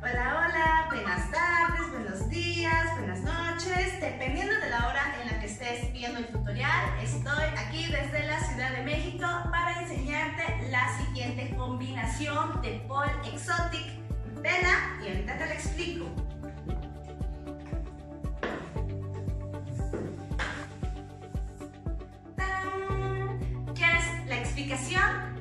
Hola, hola, buenas tardes, buenos días, buenas noches. Dependiendo de la hora en la que estés viendo el tutorial, estoy aquí desde la Ciudad de México para enseñarte la siguiente combinación de Paul Exotic. Vela y ahorita te la explico. ¿Quieres la explicación?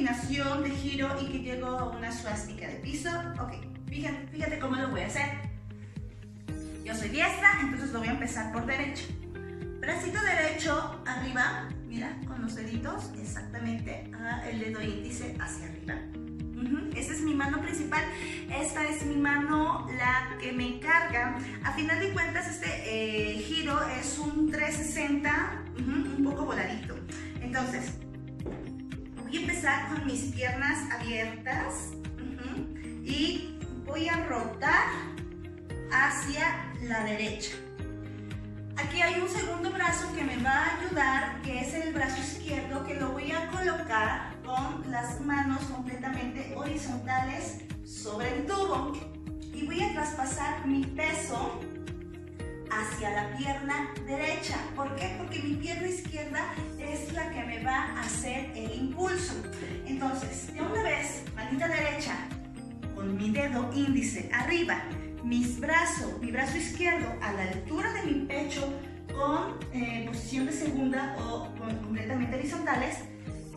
Combinación de giro y que llego a una suástica de piso. Ok, fíjate, fíjate cómo lo voy a hacer. Yo soy diestra, entonces lo voy a empezar por derecho. Bracito derecho arriba, mira, con los deditos exactamente el dedo índice hacia arriba. Esta es mi mano principal, esta es mi mano la que me encarga. A final de cuentas este eh, giro es un 360, un poco voladito. Entonces, empezar con mis piernas abiertas y voy a rotar hacia la derecha. Aquí hay un segundo brazo que me va a ayudar, que es el brazo izquierdo, que lo voy a colocar con las manos completamente horizontales sobre el tubo. Y voy a traspasar mi peso hacia la pierna derecha. Hacer el impulso. Entonces, de una vez, manita derecha, con mi dedo índice arriba, mis brazos, mi brazo izquierdo a la altura de mi pecho con eh, posición de segunda o completamente horizontales,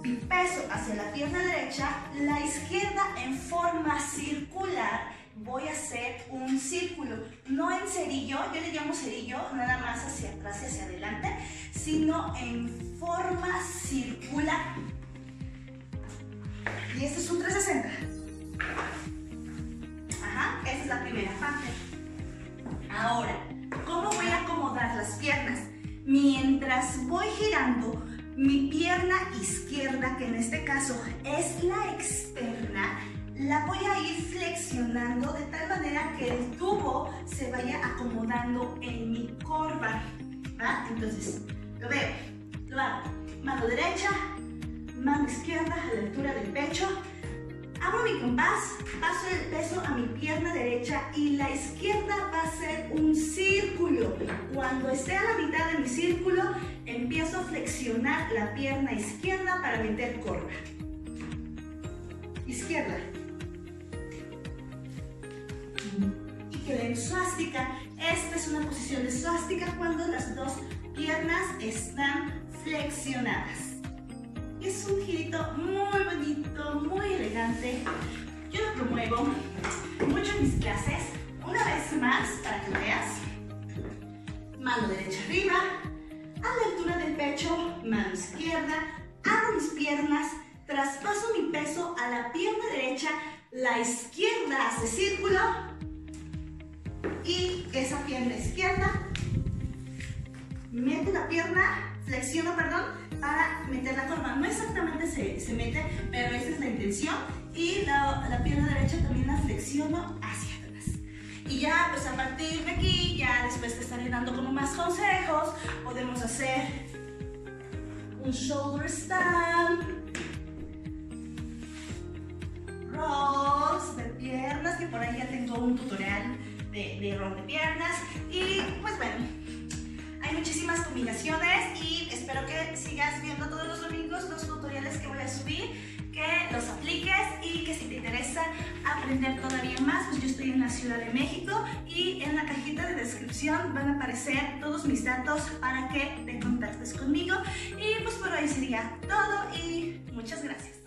mi peso hacia la pierna derecha, la izquierda en forma circular voy a hacer un círculo, no en cerillo, yo le llamo cerillo, nada más hacia atrás y hacia adelante, sino en forma circular. Y este es un 360. Ajá, esa es la primera parte. Ahora, ¿cómo voy a acomodar las piernas? Mientras voy girando mi pierna izquierda, que en este caso es la externa, la voy a ir flexionando de tal manera que el tubo se vaya acomodando en mi corva. Entonces, lo veo. Derecha, mano izquierda a la altura del pecho. Abro mi compás, paso el peso a mi pierna derecha y la izquierda va a ser un círculo. Cuando esté a la mitad de mi círculo, empiezo a flexionar la pierna izquierda para meter corva. Izquierda, y quede en suástica. Esta es una posición de suástica cuando las dos piernas están flexionadas. Es un girito muy bonito, muy elegante. Yo lo promuevo mucho en mis clases. Una vez más, para que veas. Mano derecha arriba, a la altura del pecho, mano izquierda, abro mis piernas, traspaso mi peso a la pierna derecha, la izquierda hace círculo, y esa pierna izquierda, mete la pierna, flexiona, perdón, para meter la forma. No exactamente se, se mete, pero esa es la intención. Y la, la pierna derecha también la flexiono hacia atrás. Y ya, pues a partir de aquí, ya después te estaré dando como más consejos. Podemos hacer un shoulder stand, rolls de piernas, que por ahí ya tengo un tutorial de, de piernas Y pues bueno, muchísimas combinaciones y espero que sigas viendo todos los domingos los tutoriales que voy a subir, que los apliques y que si te interesa aprender todavía más, pues yo estoy en la Ciudad de México y en la cajita de descripción van a aparecer todos mis datos para que te contactes conmigo. Y pues por hoy sería todo y muchas gracias.